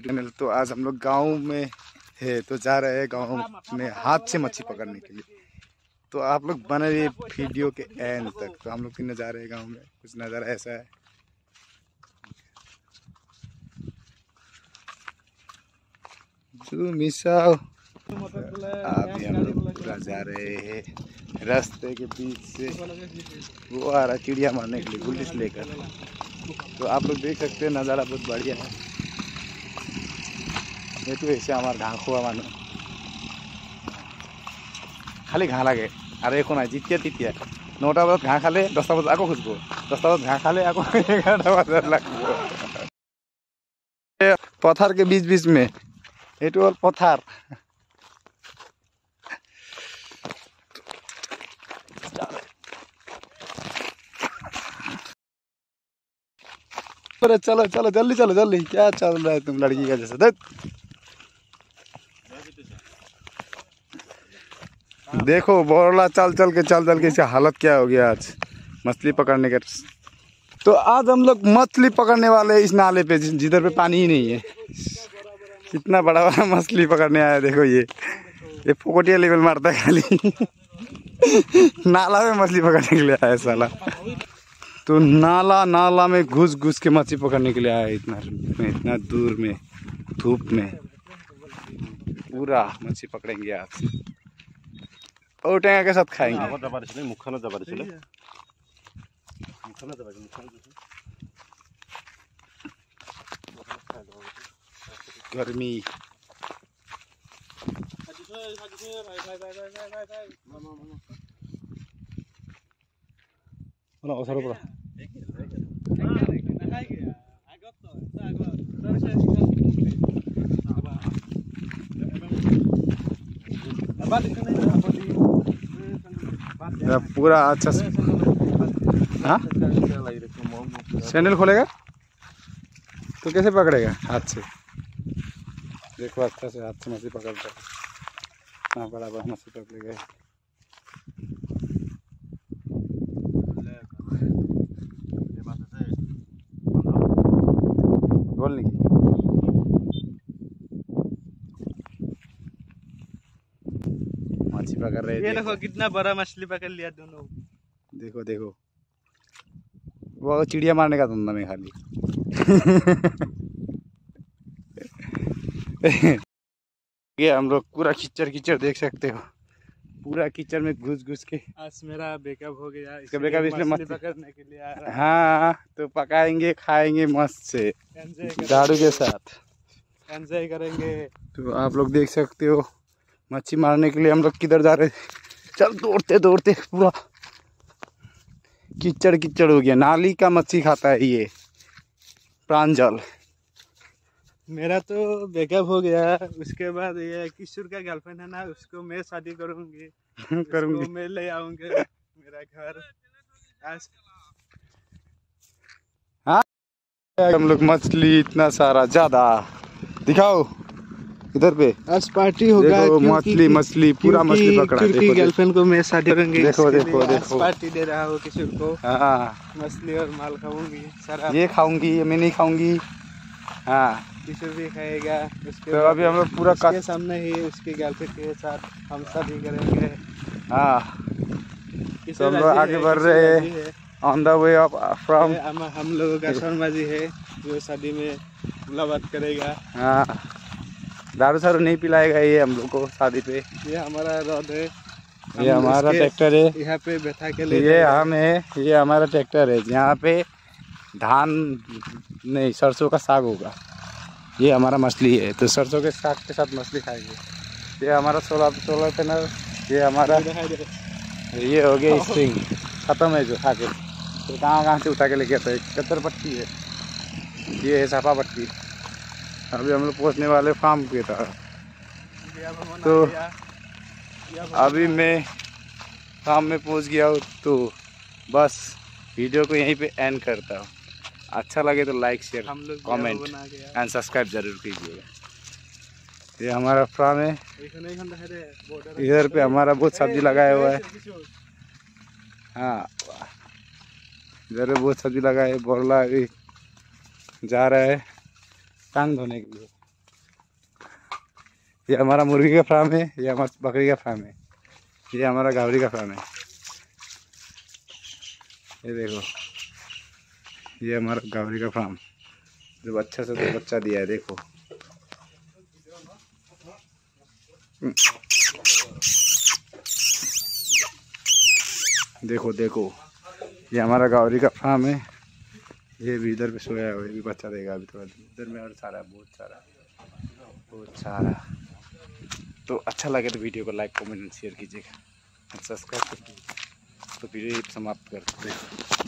Channel तो आज हम लोग गाँव में है तो जा रहे हैं गाँव में हाथ से मच्छी पकड़ने के लिए। तो आप लोग बने रहिए वीडियो के एंड तक। तो हम लोग जा रहे हैं गाँव में। कुछ नज़ारा ऐसा है। अभी हम लोग पूरा जा रहे हैं। रास्ते के बीच से वो आ रहा चिड़िया मारने के लिए पुलिस लेकर। तो आप लोग देख सकते हैं नज़ारा बहुत बढ़िया है। এইটো হৈছে আমাৰ ঘাঁহ খোৱা মানুহ খালি ঘাঁহ লাগে আৰু একো নাই যেতিয়া তেতিয়া নটা বজাত ঘাঁহ খালে দহটা বজাত আকৌ খুজিব দহটা বজাত ঘাঁহ খালে আকৌ এঘাৰটা বজাত লাগিব পথাৰ কে बीच बीच में এইটো হ'ল পথাৰ अरे चलो चलो जल्दी चलो जल्दी क्या चल रहा है तुम लड़की का जैसे देख देखो, बोरला चल चल के, चल चल के इसका हालत क्या हो गया आज? मछली पकड़ने के तो आज हम लोग मछली पकड़ने वाले इस नाले पे जिधर पे पानी ही नहीं है। कितना बड़ा बड़ा मछली पकड़ने आया, देखो ये। ये फोकटिया लेवल मारता है खाली। नाला में मछली पकड़ने के लिए आया साला। तो नाला नाला में घुस घुस के मछली पकड़ने के लिए आया इतना इतना दूर में, धूप में। पूरा मछली पकड़ेंगे आज और टेंगा के साथ खाएँगे। हाँ, मुखाना दबा चले मुखाना दबा गर्मी। असार पूरा अच्छा से हाँ? सैंडल खोलेगा? तो कैसे पकड़ेगा? हाथ से। देखो अच्छा से हाथ से मछली पकड़ता है। हाँ बड़ा मछली पकड़ेगा बोलने की मछली पकड़ रहे ये देखो कितना बड़ा मछली पकड़ लिया दोनों। देखो देखो। वो चिड़िया मारने का धंधा में खाली। ये हम लोग पूरा कीचड़ कीचड़ देख सकते हो। पूरा कीचड़ में घुस घुस के। आज मेरा बेकअप हो गया इसका breakup इसलिए मछली पकड़ने के लिए आ रहा है। हाँ तो पकाएँगे खाएँगे मस्त से। झाड़ू के साथ। एंजॉय करेंगे। तो आप लोग देख सकते हो मच्छी मारने के लिए हम लोग किधर जा रहे चल दौड़ते दौड़ते पूरा कीचड़ कीचड़ हो गया। नाली का मच्छी खाता है ये। प्रांजल। मेरा तो बेकअप हो गया। उसके बाद ये किशोर का गर्लफ्रेंड है ना उसको मैं शादी करूँगी। करूँगी। मैं ले आऊँगी मेरा घर। आज हम लोग मछली इतना सारा ज़्यादा। दिखाओ। इधर पे? आज पार्टी होगा मछली मछली पूरा मछली पकड़ा देखो गर्लफ्रेंड को मैं शादी करूँगी देखो, देखो, देखो। पार्टी दे रहा हूँ किशोर को। हाँ। मछली और माल खाऊँगी सारा। ये खाऊँगी ये मैं नहीं खाऊँगी। हाँ। किशोर भी खाएगा उसके तो अभी हम लोग पूरा उसके सामने ही उसकी गर्लफ्रेंड के साथ हम शादी करेंगे। हाँ। तो हम लोग आगे बढ़ रहे हैं। On the way of from हम लोगों का शर्माजी है जो शादी में मुलाकात करेगा। हाँ। दारू सारू नहीं पिलाएगा ये हम लोग को शादी पे। ये हमारा रॉड है। ये हमारा ट्रैक्टर है। यहाँ पे बैठा के ले ये। हम है ये हमारा ट्रैक्टर है जहाँ पे धान नहीं सरसों का साग होगा। ये हमारा मछली है तो सरसों के साग के साथ मछली खाएँगे। ये हमारा सोलर सोलर पैनल ये हमारा ये हो। गया स्प्रिंग खत्म है जो खा के। तो कहाँ कहाँ से उठा के लेके आता है? कतर पट्टी है। ये है सापा पट्टी। अभी हम लोग पहुँचने वाले फार्म के तरफ़ तो अभी मैं फार्म में पहुँच गया हूँ तो बस वीडियो को यहीं पे एंड करता हूँ। अच्छा लगे तो like share comment and subscribe ज़रूर कीजिएगा। ये हमारा फार्म है। इधर पे हमारा बहुत सब्ज़ी लगाया हुआ है। हाँ इधर पे बहुत सब्ज़ी लगाए है बोरला अभी जा रहा है। टांग धोने के लिए। ये हमारा मुर्गी का फार्म है, ये हमारा बकरी का फार्म है, ये हमारा गावरी का फार्म है। ये देखो, ये हमारा गावरी का फार्म जो अच्छा से तो बच्चा दिया है, देखो। देखो देखो, ये हमारा गावरी का फार्म है। ये भी इधर पे सोया है ये भी बच्चा देगा अभी थोड़ा इधर में और सारा, बहुत सारा। बहुत सारा। तो अच्छा लगे तो वीडियो को लाइक, कमेंट शेयर कीजिएगा। सब्सक्राइब कर तो वीडियो समाप्त करते हैं।